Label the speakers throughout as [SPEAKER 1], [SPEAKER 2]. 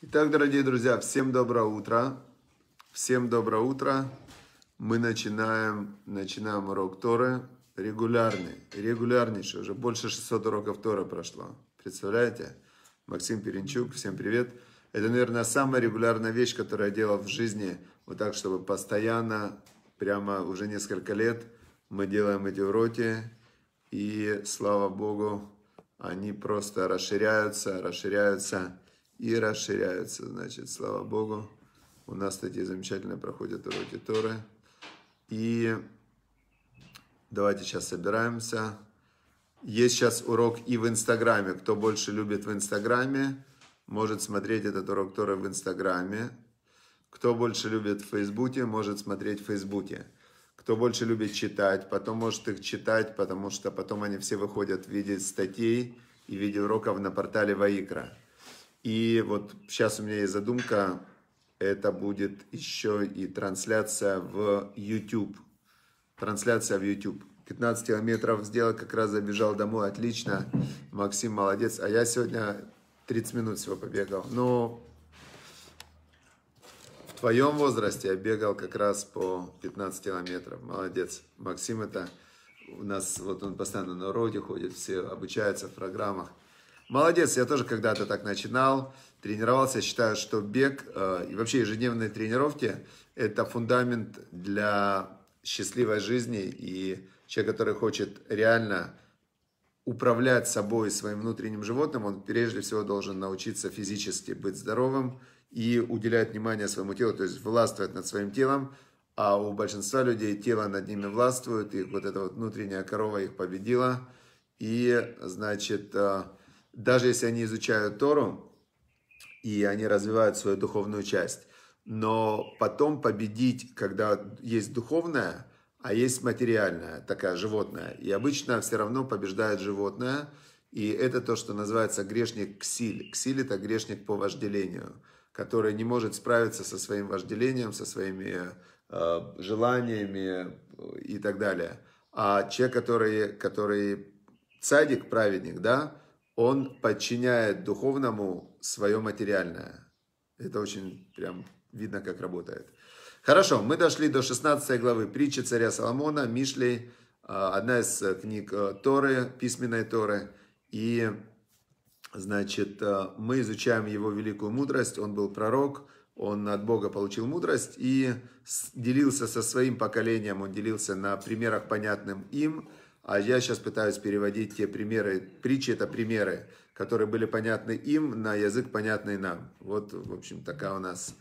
[SPEAKER 1] Итак, дорогие друзья, всем доброе утро. Всем доброе утро. Мы начинаем, начинаем урок Торы регулярный, регулярнейший. Уже больше 600 уроков Торы прошло. Представляете? Максим Перенчук, всем привет. Это, наверное, самая регулярная вещь, которую я делал в жизни, вот так, чтобы постоянно, прямо уже несколько лет, мы делаем эти уроки, и, слава Богу, они просто расширяются, расширяются и расширяются. Значит, слава Богу, у нас такие замечательные проходят уроки Торы. И давайте сейчас собираемся. Есть сейчас урок и в Инстаграме. Кто больше любит в Инстаграме, может смотреть этот урок Торы в Инстаграме. Кто больше любит в Фейсбуке, может смотреть в Фейсбуке. Кто больше любит читать, потом может их читать, потому что потом они все выходят в виде статей и в виде уроков на портале Ваикра. И вот сейчас у меня есть задумка, это будет еще и трансляция в YouTube. Трансляция в YouTube. 15 километров сделал, как раз забежал домой, отлично. Максим молодец. А я сегодня 30 минут всего побегал. Но в твоем возрасте я бегал как раз по 15 километров. Молодец. Максим это у нас, вот он постоянно на уроке ходит, все обучаются в программах. Молодец, я тоже когда-то так начинал, тренировался. Считаю, что бег э, и вообще ежедневные тренировки – это фундамент для счастливой жизни. И человек, который хочет реально управлять собой, своим внутренним животным, он прежде всего должен научиться физически быть здоровым и уделять внимание своему телу, то есть властвовать над своим телом, а у большинства людей тело над ними властвует, и вот эта вот внутренняя корова их победила. И, значит, даже если они изучают Тору, и они развивают свою духовную часть, но потом победить, когда есть духовное, а есть материальная, такая животная. И обычно все равно побеждает животное. И это то, что называется грешник ксиль. Ксиль это грешник по вожделению, который не может справиться со своим вожделением, со своими э, желаниями и так далее. А человек, который, который цадик, праведник, да, он подчиняет духовному свое материальное. Это очень прям видно, как работает. Хорошо, мы дошли до 16 главы притчи царя Соломона, Мишлей, а, одна из э, книг э, Торы, письменной Торы. И, значит, э, мы изучаем его великую мудрость. Он был пророк, он от Бога получил мудрость и делился со своим поколением, он делился на примерах, понятным им. А я сейчас пытаюсь переводить те примеры, притчи это примеры, которые были понятны им на язык, понятный нам. Вот, в общем, такая у нас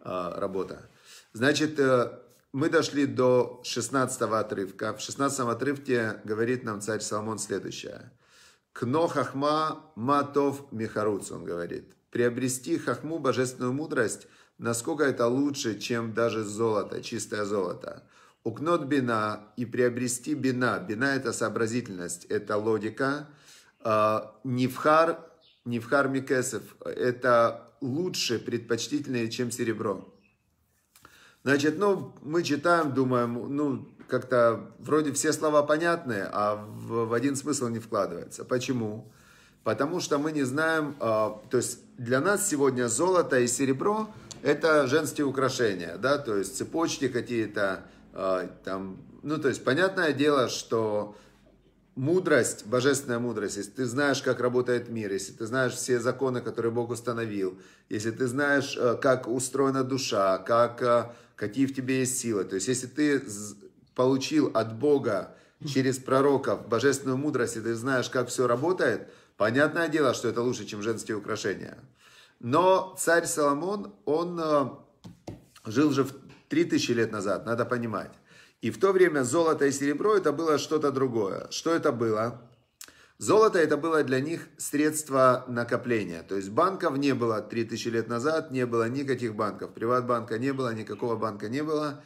[SPEAKER 1] а, работа. Значит, э, мы дошли до 16 отрывка. В 16 отрывке говорит нам царь Соломон следующее. Кно хахма матов михаруц, он говорит. Приобрести хахму, божественную мудрость, насколько это лучше, чем даже золото, чистое золото. Укнот бина и приобрести бина. Бина это сообразительность, это логика. А, Нивхар, нивхар микесов, это лучше, предпочтительнее, чем серебро. Значит, ну, мы читаем, думаем, ну, как-то вроде все слова понятны, а в, в один смысл не вкладывается. Почему? Потому что мы не знаем, э, то есть для нас сегодня золото и серебро это женские украшения, да, то есть цепочки какие-то, э, там, ну, то есть понятное дело, что мудрость, божественная мудрость, если ты знаешь, как работает мир, если ты знаешь все законы, которые Бог установил, если ты знаешь, э, как устроена душа, как, э, какие в тебе есть силы, то есть если ты получил от Бога через пророков божественную мудрость, и ты знаешь, как все работает, понятное дело, что это лучше, чем женские украшения. Но царь Соломон, он э, жил же 3000 лет назад, надо понимать. И в то время золото и серебро это было что-то другое. Что это было? Золото это было для них средство накопления. То есть банков не было 3000 лет назад, не было никаких банков. Приватбанка не было, никакого банка не было.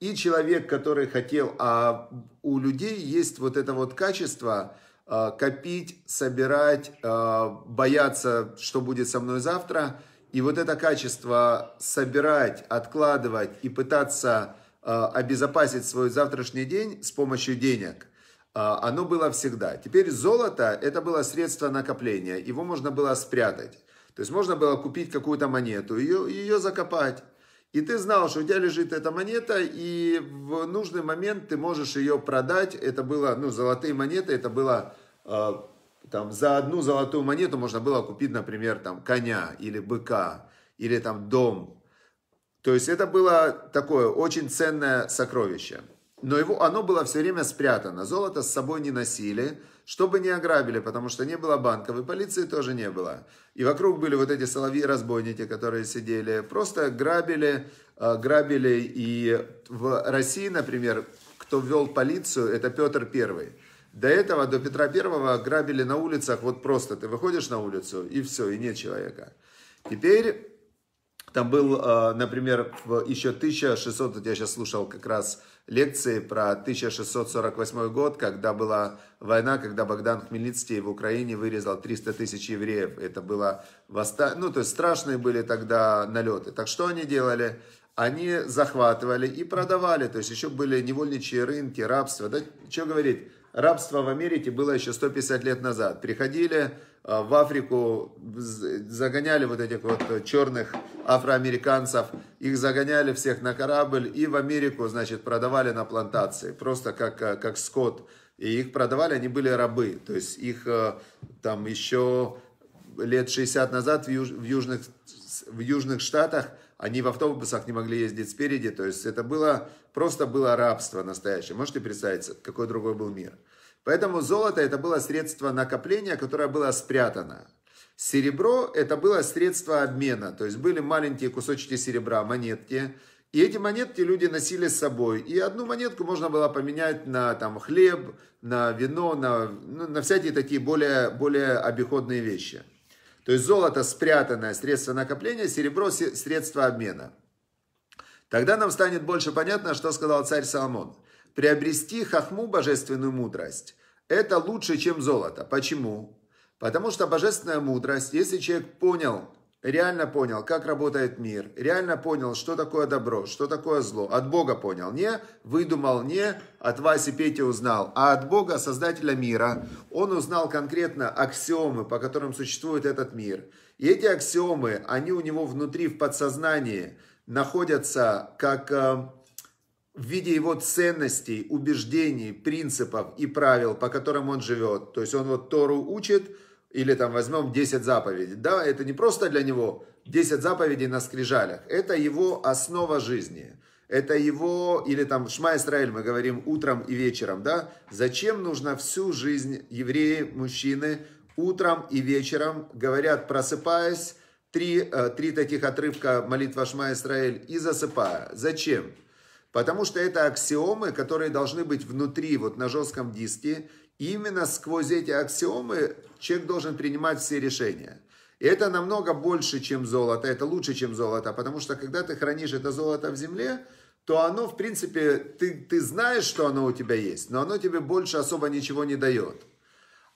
[SPEAKER 1] И человек, который хотел, а у людей есть вот это вот качество а, копить, собирать, а, бояться, что будет со мной завтра. И вот это качество собирать, откладывать и пытаться а, обезопасить свой завтрашний день с помощью денег. оно было всегда. Теперь золото, это было средство накопления, его можно было спрятать. То есть можно было купить какую-то монету, ее, ее закопать. И ты знал, что у тебя лежит эта монета, и в нужный момент ты можешь ее продать. Это было, ну, золотые монеты, это было, э, там, за одну золотую монету можно было купить, например, там, коня или быка, или там дом. То есть это было такое очень ценное сокровище. Но его, оно было все время спрятано. Золото с собой не носили, чтобы не ограбили, потому что не было банков, и полиции тоже не было. И вокруг были вот эти соловьи-разбойники, которые сидели, просто грабили, э, грабили. И в России, например, кто ввел полицию, это Петр Первый. До этого, до Петра Первого, грабили на улицах, вот просто ты выходишь на улицу, и все, и нет человека. Теперь там был, э, например, еще 1600, вот я сейчас слушал как раз лекции про 1648 год, когда была война, когда Богдан Хмельницкий в Украине вырезал 300 тысяч евреев. Это было восстание, ну то есть страшные были тогда налеты. Так что они делали? Они захватывали и продавали, то есть еще были невольничьи рынки, рабство. Да, что говорить? Рабство в Америке было еще 150 лет назад. Приходили а, в Африку, загоняли вот этих вот черных афроамериканцев, их загоняли всех на корабль и в Америку, значит, продавали на плантации, просто как, как скот. И их продавали, они были рабы, то есть их там еще лет 60 назад в, юж, в, южных, в южных штатах они в автобусах не могли ездить спереди, то есть это было, просто было рабство настоящее. Можете представить, какой другой был мир. Поэтому золото это было средство накопления, которое было спрятано. Серебро это было средство обмена, то есть были маленькие кусочки серебра, монетки, и эти монетки люди носили с собой. И одну монетку можно было поменять на там, хлеб, на вино, на, ну, на всякие такие более, более обиходные вещи. То есть золото спрятанное средство накопления, серебро средство обмена. Тогда нам станет больше понятно, что сказал царь Соломон. Приобрести хахму, божественную мудрость, это лучше, чем золото. Почему? Потому что божественная мудрость, если человек понял, реально понял, как работает мир, реально понял, что такое добро, что такое зло, от Бога понял, не? Выдумал, не? От Васи Пети узнал, а от Бога, Создателя мира, он узнал конкретно аксиомы, по которым существует этот мир. И эти аксиомы, они у него внутри в подсознании находятся как э, в виде его ценностей, убеждений, принципов и правил, по которым он живет. То есть он вот Тору учит, или там возьмем 10 заповедей. Да, это не просто для него 10 заповедей на скрижалях, это его основа жизни. Это его, или там Шма Исраиль, мы говорим утром и вечером, да? Зачем нужно всю жизнь евреи, мужчины, утром и вечером говорят, просыпаясь, три, э, три таких отрывка молитва Шма Исраиль и засыпая. Зачем? Потому что это аксиомы, которые должны быть внутри, вот на жестком диске. Именно сквозь эти аксиомы человек должен принимать все решения. И это намного больше, чем золото, это лучше, чем золото, потому что когда ты хранишь это золото в земле, то оно, в принципе, ты, ты знаешь, что оно у тебя есть, но оно тебе больше особо ничего не дает.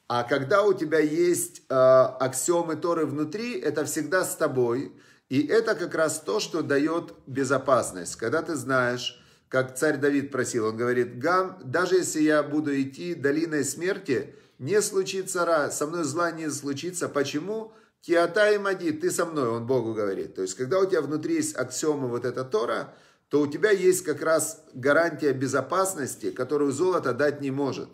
[SPEAKER 1] А когда у тебя есть э, аксиомы Торы внутри, это всегда с тобой. И это как раз то, что дает безопасность. Когда ты знаешь, как царь Давид просил. Он говорит, Гам, даже если я буду идти долиной смерти, не случится ра, со мной зла не случится. Почему? Киата и Мади, ты со мной, он Богу говорит. То есть, когда у тебя внутри есть аксиомы вот эта Тора, то у тебя есть как раз гарантия безопасности, которую золото дать не может.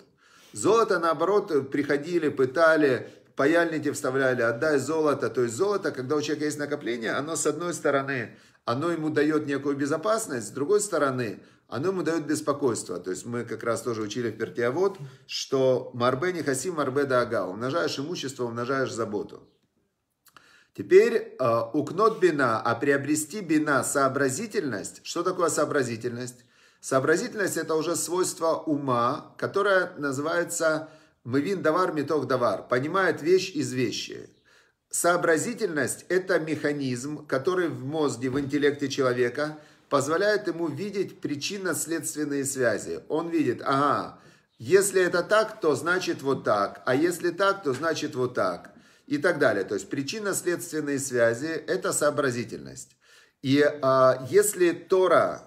[SPEAKER 1] Золото, наоборот, приходили, пытали, паяльники вставляли, отдай золото. То есть золото, когда у человека есть накопление, оно с одной стороны оно ему дает некую безопасность, с другой стороны, оно ему дает беспокойство. То есть мы как раз тоже учили в Пертиавод, что марбе не хаси, марбе да ага. Умножаешь имущество, умножаешь заботу. Теперь э, укнот бина, а приобрести бина, сообразительность. Что такое сообразительность? Сообразительность это уже свойство ума, которое называется мывин давар метох давар, понимает вещь из вещи. Сообразительность – это механизм, который в мозге, в интеллекте человека позволяет ему видеть причинно-следственные связи. Он видит, ага, если это так, то значит вот так, а если так, то значит вот так и так далее. То есть причинно-следственные связи – это сообразительность. И а, если Тора,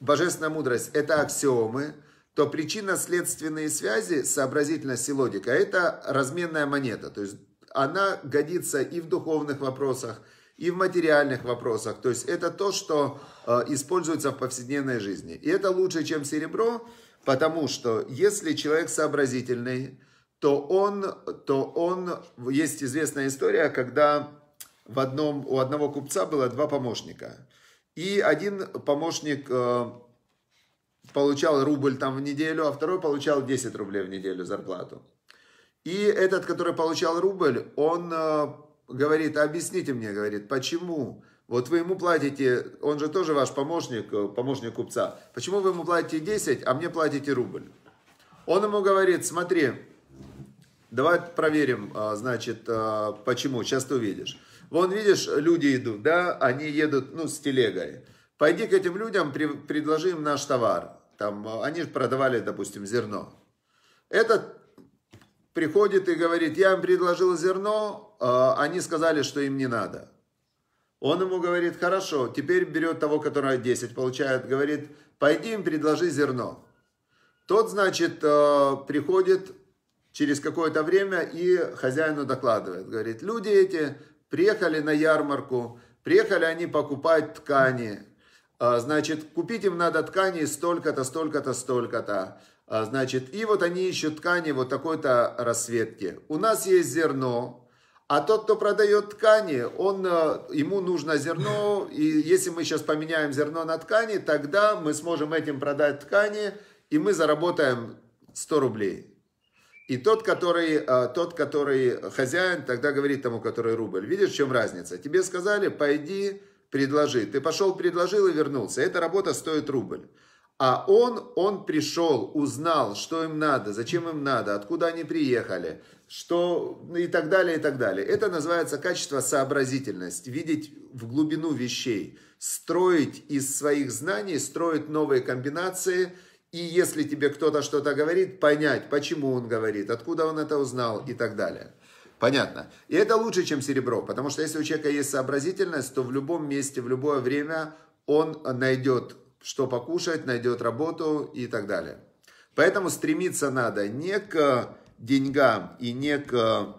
[SPEAKER 1] божественная мудрость – это аксиомы, то причинно-следственные связи, сообразительность и логика – это разменная монета. То есть она годится и в духовных вопросах, и в материальных вопросах. То есть это то, что э, используется в повседневной жизни. И это лучше, чем серебро, потому что если человек сообразительный, то он, то он, есть известная история, когда в одном, у одного купца было два помощника. И один помощник э, получал рубль там в неделю, а второй получал 10 рублей в неделю зарплату. И этот, который получал рубль, он э, говорит, объясните мне, говорит, почему? Вот вы ему платите, он же тоже ваш помощник, э, помощник купца. Почему вы ему платите 10, а мне платите рубль? Он ему говорит, смотри, давай проверим, значит, почему, сейчас ты увидишь. Вон, видишь, люди идут, да, они едут, ну, с телегой. Пойди к этим людям, предложи им наш товар. Там, они продавали, допустим, зерно. Этот приходит и говорит, я им предложил зерно, а они сказали, что им не надо. Он ему говорит, хорошо, теперь берет того, который 10 получает, говорит, пойди им предложи зерно. Тот, значит, э, приходит через какое-то время и хозяину докладывает. Говорит, люди эти приехали на ярмарку, приехали они покупать ткани. А, значит, купить им надо ткани столько-то, столько-то, столько-то. А, значит, и вот они ищут ткани вот такой-то расцветки. У нас есть зерно, а тот, кто продает ткани, он, а, ему нужно зерно, и если мы сейчас поменяем зерно на ткани, тогда мы сможем этим продать ткани, и мы заработаем 100 рублей. И тот, который, а, тот, который хозяин, тогда говорит тому, который рубль. Видишь, в чем разница? Тебе сказали, пойди, предложи. Ты пошел, предложил и вернулся. Эта работа стоит рубль. А он, он пришел, узнал, что им надо, зачем им надо, откуда они приехали, что и так далее, и так далее. Это называется качество сообразительность, видеть в глубину вещей, строить из своих знаний, строить новые комбинации – и если тебе кто-то что-то говорит, понять, почему он говорит, откуда он это узнал и так далее. Понятно. И это лучше, чем серебро, потому что если у человека есть сообразительность, то в любом месте, в любое время он найдет, что покушать, найдет работу и так далее. Поэтому стремиться надо не к деньгам и не к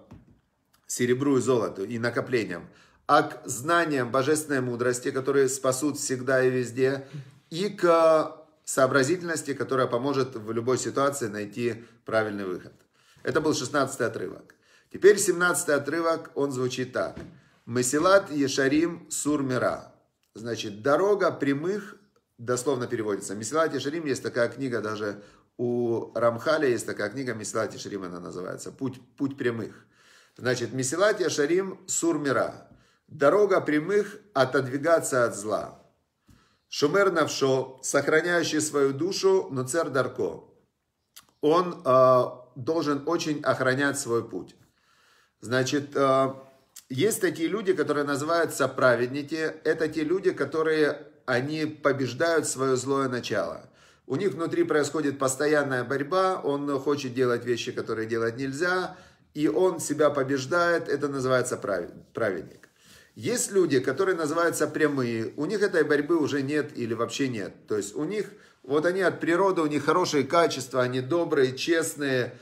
[SPEAKER 1] серебру и золоту и накоплениям, а к знаниям божественной мудрости, которые спасут всегда и везде, и к сообразительности, которая поможет в любой ситуации найти правильный выход. Это был 16 отрывок. Теперь 17 отрывок, он звучит так. Месилат Ешарим Сурмира. Значит, дорога прямых, дословно переводится. Месилат Ешарим, есть такая книга, даже у Рамхаля есть такая книга, Месилат Ешарим она называется, Путь, путь прямых. Значит, Месилат Ешарим Сурмира. Дорога прямых отодвигаться от зла. Шумер Навшо, сохраняющий свою душу, но царь Дарко. Он э, должен очень охранять свой путь. Значит, э, есть такие люди, которые называются праведники. Это те люди, которые, они побеждают свое злое начало. У них внутри происходит постоянная борьба, он хочет делать вещи, которые делать нельзя, и он себя побеждает, это называется праведник. Есть люди, которые называются прямые, у них этой борьбы уже нет или вообще нет. То есть у них, вот они от природы, у них хорошие качества, они добрые, честные,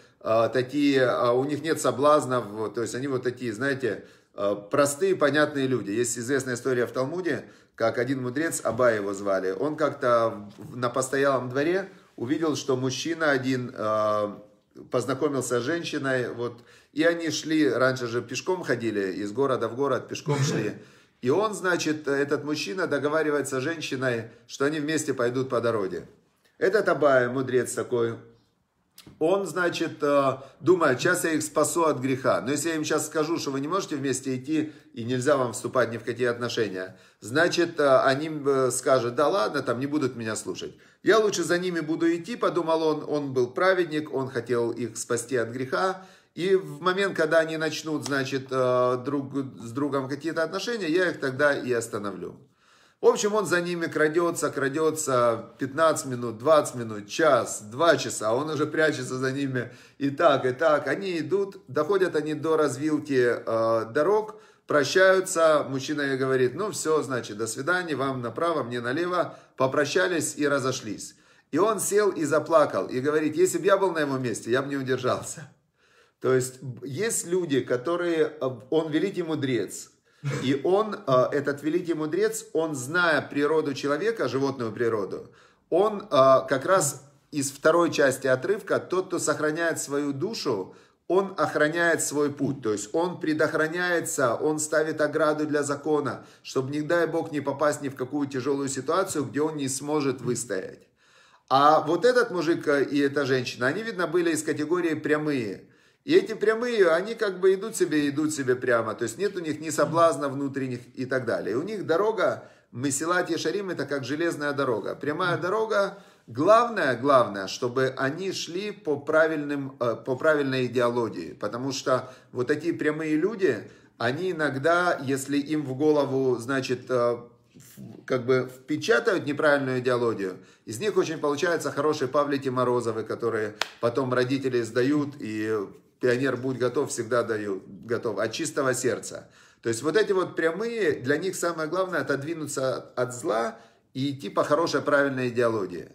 [SPEAKER 1] такие, а у них нет соблазнов, то есть они вот такие, знаете, а, простые, понятные люди. Есть известная история в Талмуде, как один мудрец, Аба его звали, он как-то на постоялом дворе увидел, что мужчина один познакомился с женщиной, вот, и они шли, раньше же пешком ходили, из города в город пешком шли. И он, значит, этот мужчина договаривается с женщиной, что они вместе пойдут по дороге. Этот Абай, мудрец такой, он, значит, э, думает, сейчас я их спасу от греха. Но если я им сейчас скажу, что вы не можете вместе идти и нельзя вам вступать ни в какие отношения, значит, э, они э, скажут, да ладно, там не будут меня слушать. Я лучше за ними буду идти, подумал он, он был праведник, он хотел их спасти от греха. И в момент, когда они начнут, значит, друг с другом какие-то отношения, я их тогда и остановлю. В общем, он за ними крадется, крадется 15 минут, 20 минут, час, 2 часа. Он уже прячется за ними и так, и так. Они идут, доходят они до развилки э, дорог, прощаются. Мужчина говорит, ну все, значит, до свидания, вам направо, мне налево. Попрощались и разошлись. И он сел и заплакал, и говорит, если бы я был на его месте, я бы не удержался. То есть есть люди, которые, э, он великий мудрец, и он, э, этот великий мудрец, он, зная природу человека, животную природу, он э, как раз из второй части отрывка, тот, кто сохраняет свою душу, он охраняет свой путь, то есть он предохраняется, он ставит ограду для закона, чтобы, не дай Бог, не попасть ни в какую тяжелую ситуацию, где он не сможет выстоять. А вот этот мужик и эта женщина, они, видно, были из категории прямые. И эти прямые, они как бы идут себе, идут себе прямо. То есть нет у них ни соблазна внутренних и так далее. И у них дорога, Месилат Шарим это как железная дорога. Прямая дорога, Главное, главное, чтобы они шли по, правильным, э, по правильной идеологии, потому что вот такие прямые люди, они иногда, если им в голову, значит, э, как бы впечатают неправильную идеологию, из них очень получаются хорошие Павлики Морозовы, которые потом родители сдают, и пионер «Будь готов» всегда дают, готов, от чистого сердца. То есть вот эти вот прямые, для них самое главное отодвинуться от зла и идти по хорошей правильной идеологии.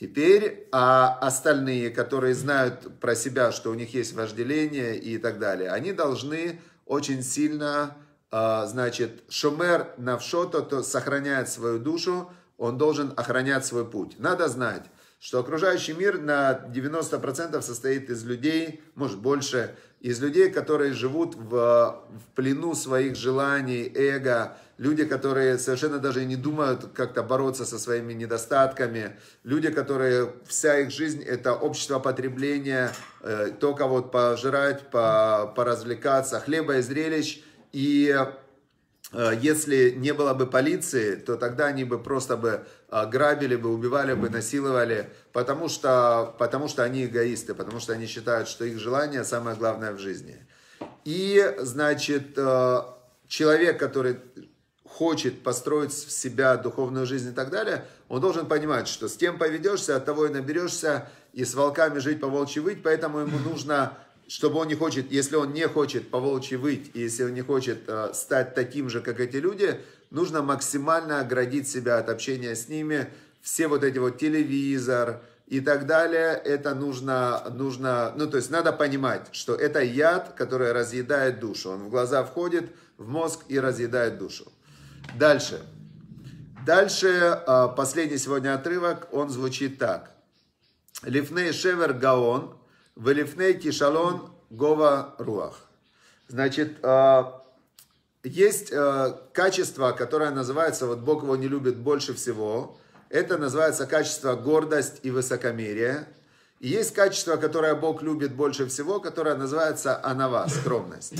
[SPEAKER 1] Теперь а остальные, которые знают про себя, что у них есть вожделение и так далее, они должны очень сильно, а, значит, шумер навшото, то сохраняет свою душу, он должен охранять свой путь. Надо знать, что окружающий мир на 90% состоит из людей, может больше, из людей, которые живут в, в плену своих желаний, эго, люди, которые совершенно даже не думают как-то бороться со своими недостатками, люди, которые вся их жизнь это общество потребления, э, только вот пожирать, по, поразвлекаться, хлеба и зрелищ. И если не было бы полиции, то тогда они бы просто бы э, грабили бы, убивали бы, насиловали, потому что, потому что они эгоисты, потому что они считают, что их желание самое главное в жизни. И, значит, человек, который хочет построить в себя духовную жизнь и так далее, он должен понимать, что с тем поведешься, от того и наберешься, и с волками жить по волчьи выть, поэтому ему нужно, чтобы он не хочет, если он не хочет по волчьи выть, и если он не хочет э, стать таким же, как эти люди, нужно максимально оградить себя от общения с ними, все вот эти вот телевизор и так далее, это нужно, нужно, ну то есть надо понимать, что это яд, который разъедает душу, он в глаза входит, в мозг и разъедает душу. Дальше. Дальше а, последний сегодня отрывок, он звучит так. Лифней шевер гаон, велифней кишалон гова руах. Значит, а, есть а, качество, которое называется, вот Бог его не любит больше всего. Это называется качество гордость и высокомерие. И есть качество, которое Бог любит больше всего, которое называется анава, скромность.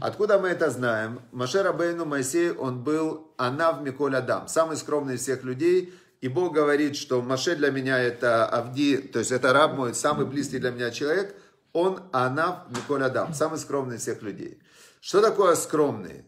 [SPEAKER 1] Откуда мы это знаем? Машер Бейну Моисей, он был анав Миколь Адам, самый скромный из всех людей. И Бог говорит, что Маше для меня это Авди, то есть это раб мой, самый близкий для меня человек. Он анав Миколь Адам, самый скромный из всех людей. Что такое скромный?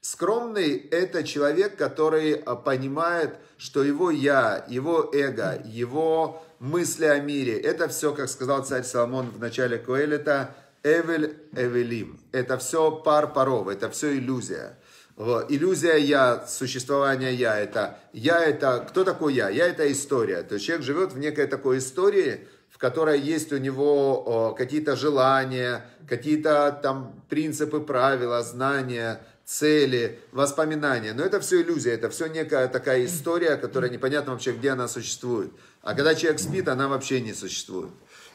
[SPEAKER 1] Скромный – это человек, который понимает, что его я, его эго, его мысли о мире. Это все, как сказал царь Соломон в начале Коэлета, Эвель Эвелим. Это все пар паров, это все иллюзия. Иллюзия я, существование я, это я это, кто такой я? Я это история. То есть человек живет в некой такой истории, в которой есть у него какие-то желания, какие-то там принципы, правила, знания, цели, воспоминания. Но это все иллюзия, это все некая такая история, которая непонятно вообще, где она существует. А когда человек спит, она вообще не существует.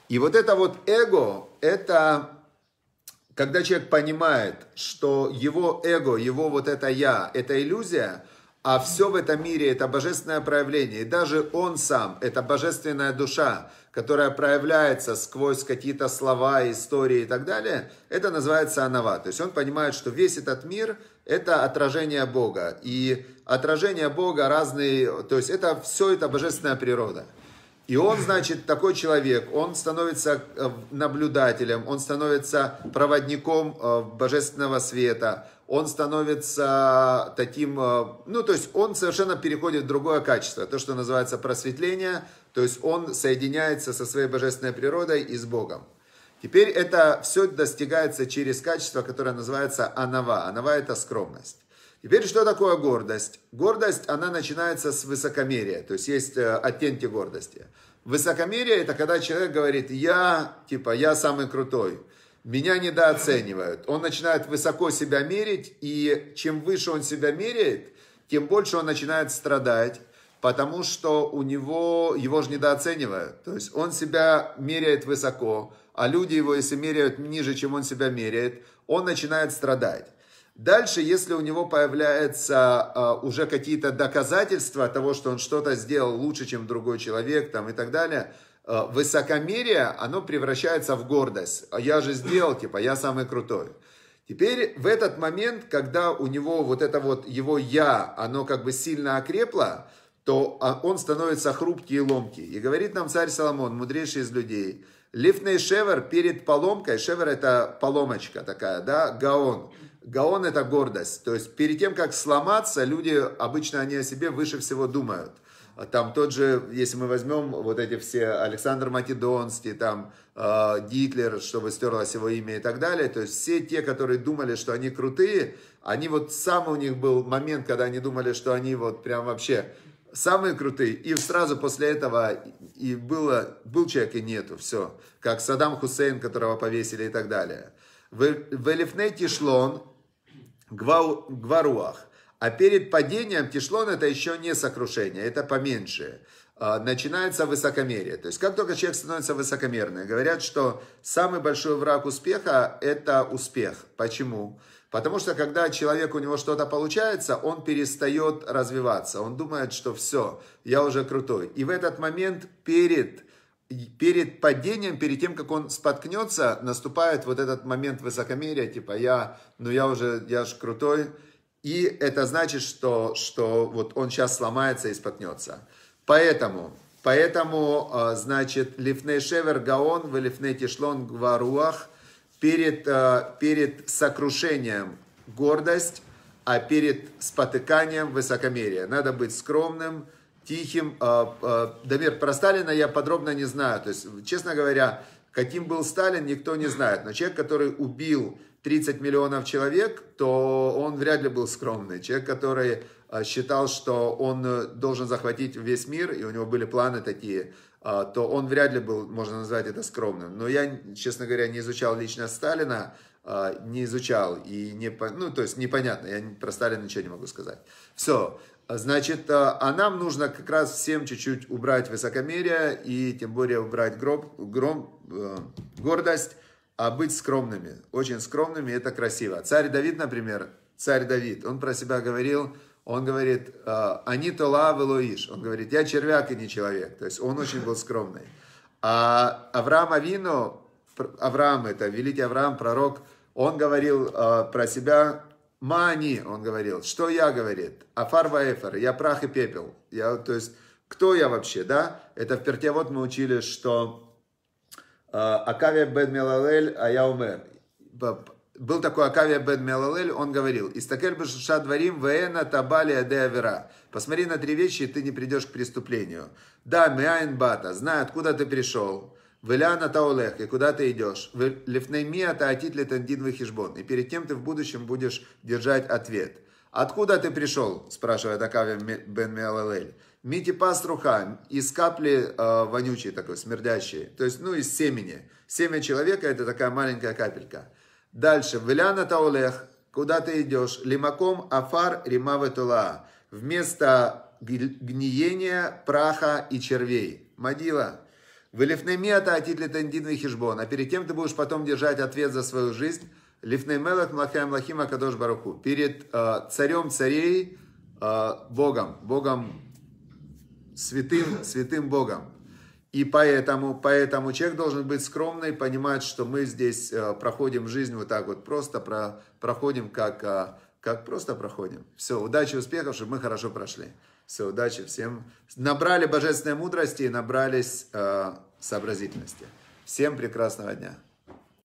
[SPEAKER 1] И вот это вот эго, это когда человек понимает, что его эго, его вот это я, это иллюзия, а все в этом мире это божественное проявление. И даже он сам, это божественная душа, которая проявляется сквозь какие-то слова, истории и так далее, это называется анава. То есть он понимает, что весь этот мир – это отражение Бога. И отражение Бога разные, то есть это все это божественная природа. И он, значит, такой человек, он становится э, наблюдателем, он становится проводником э, божественного света, он становится таким, э, ну, то есть он совершенно переходит в другое качество, то, что называется просветление, то есть он соединяется со своей божественной природой и с Богом. Теперь это все достигается через качество, которое называется анава. Анава – это скромность. Теперь что такое гордость? Гордость, она начинается с высокомерия, то есть есть э, оттенки гордости. Высокомерие это когда человек говорит, я, типа, я самый крутой, меня недооценивают. Он начинает высоко себя мерить, и чем выше он себя меряет, тем больше он начинает страдать, потому что у него, его же недооценивают. То есть он себя меряет высоко, а люди его, если меряют ниже, чем он себя меряет, он начинает страдать. Дальше, если у него появляются uh, уже какие-то доказательства того, что он что-то сделал лучше, чем другой человек там, и так далее, uh, высокомерие, оно превращается в гордость. А я же сделал, типа, я самый крутой. Теперь в этот момент, когда у него вот это вот его «я», оно как бы сильно окрепло, то а, он становится хрупкий и ломкий. И говорит нам царь Соломон, мудрейший из людей, Лифней шевер перед поломкой, шевер это поломочка такая, да, гаон. Гаон это гордость. То есть перед тем, как сломаться, люди обычно они о себе выше всего думают. А там тот же, если мы возьмем вот эти все Александр Македонский, там э, Гитлер, чтобы стерлось его имя и так далее, то есть все те, которые думали, что они крутые, они вот сам у них был момент, когда они думали, что они вот прям вообще самые крутые, и сразу после этого и было, был человек и нету, все. Как Саддам Хусейн, которого повесили и так далее. В Элифней Гваруах. А перед падением тишлон это еще не сокрушение, это поменьше. А, начинается высокомерие. То есть как только человек становится высокомерным, говорят, что самый большой враг успеха это успех. Почему? Потому что когда человек у него что-то получается, он перестает развиваться. Он думает, что все, я уже крутой. И в этот момент перед перед падением, перед тем, как он споткнется, наступает вот этот момент высокомерия, типа я, ну я уже, я же крутой, и это значит, что, что вот он сейчас сломается и споткнется. Поэтому, поэтому, а, значит, лифней шевер гаон, в лифней тишлон гваруах, перед, а, перед сокрушением гордость, а перед спотыканием высокомерие. Надо быть скромным, тихим. А, а, Дамир, про Сталина я подробно не знаю. То есть, честно говоря, каким был Сталин, никто не знает. Но человек, который убил 30 миллионов человек, то он вряд ли был скромный. Человек, который а, считал, что он э, должен захватить весь мир, и у него были планы такие, то он вряд ли был, можно назвать это скромным. Но я, честно говоря, не изучал лично Сталина, не изучал, и не, ну, то есть непонятно, я про Сталина ничего не могу сказать. Все, Значит, а, а нам нужно как раз всем чуть-чуть убрать высокомерие и тем более убрать гроб, гром, э, гордость, а быть скромными. Очень скромными, это красиво. Царь Давид, например, царь Давид, он про себя говорил, он говорит, «А, они то лав Лоиш. Он говорит, я червяк и не человек. То есть он очень был скромный. А Авраам Авину, Авраам это великий Авраам, пророк, он говорил про себя, Мани, он говорил. Что я, говорит? Афар ваэфар, я прах и пепел. Я, то есть, кто я вообще, да? Это в Пертиавод мы учили, что э, Акавия бен Мелалель, а я умер. Был такой Акавия бен Мелалель, он говорил, «Истакель бешуша дворим веена табали аде авера». Посмотри на три вещи, и ты не придешь к преступлению. Да, миайн бата, знай, откуда ты пришел. Веляна таулех, и куда ты идешь? Лифнеймия таатит летандин вихишбон. И перед тем ты в будущем будешь держать ответ. Откуда ты пришел? Спрашивает Акави бен Меалалель. Мити паструха, из капли э, вонючей такой, смердящей. То есть, ну, из семени. Семя человека это такая маленькая капелька. Дальше. Веляна таулех, куда ты идешь? Лимаком афар римаве тула. Вместо гниения, праха и червей. Мадила, Велифнемета атитли тендин хижбон. А перед тем ты будешь потом держать ответ за свою жизнь. Лифнемелах млахаем лахима кадош баруху. Перед э, царем царей, э, Богом, Богом святым, святым Богом. И поэтому, поэтому человек должен быть скромный, понимать, что мы здесь э, проходим жизнь вот так вот, просто про, проходим как, э, как просто проходим. Все, удачи, успехов, чтобы мы хорошо прошли. Все, удачи всем. Набрали божественной мудрости и набрались э, сообразительности. Всем прекрасного дня.